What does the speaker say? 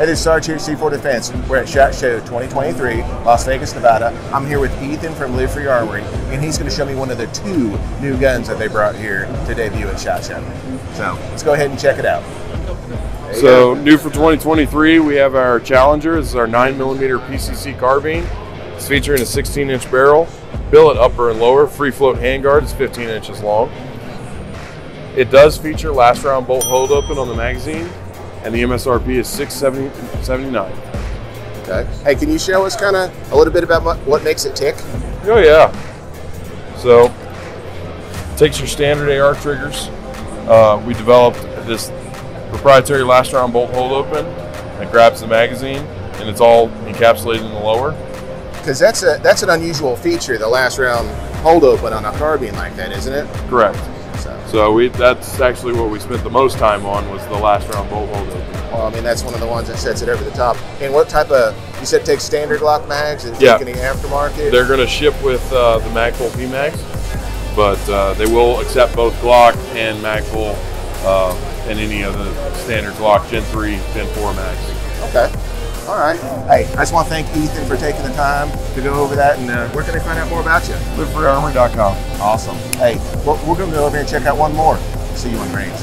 Hey, this is Sarge here at C4 Defense. We're at SHOT Show 2023, Las Vegas, Nevada. I'm here with Ethan from Live Free Armory, and he's going to show me one of the two new guns that they brought here to debut at SHOT Show. So let's go ahead and check it out. So new for 2023, we have our Challenger. This is our 9mm PCC carbine. It's featuring a 16-inch barrel, billet upper and lower, free float handguard. It's 15 inches long. It does feature last round bolt hold open on the magazine, and the MSRP is 679. Okay. Hey, can you show us kind of a little bit about what, makes it tick? Oh yeah. So it takes your standard AR triggers. Uh, we developed this proprietary last round bolt hold open that grabs the magazine, and it's all encapsulated in the lower. Because that's a that's an unusual feature, the last round hold open on a carbine like that, isn't it? Correct. So, So we that's actually what we spent the most time on was the last round bolt hold open. well, I mean, that's one of the ones that sets it over the top. And what type of you said take standard Glock mags and Yeah. any aftermarket? They're going to ship with uh, the Magpul PMags, but uh, they will accept both Glock and Magpul uh, and any of the standard Glock Gen 3, Gen 4 mags. Okay. All right. Hey, I just want to thank Ethan for taking the time to go over that. And uh, where can they find out more about you? LiveFreeArmory.com. Awesome. Hey, we're, we're going to go over here and check out one more. See you on range.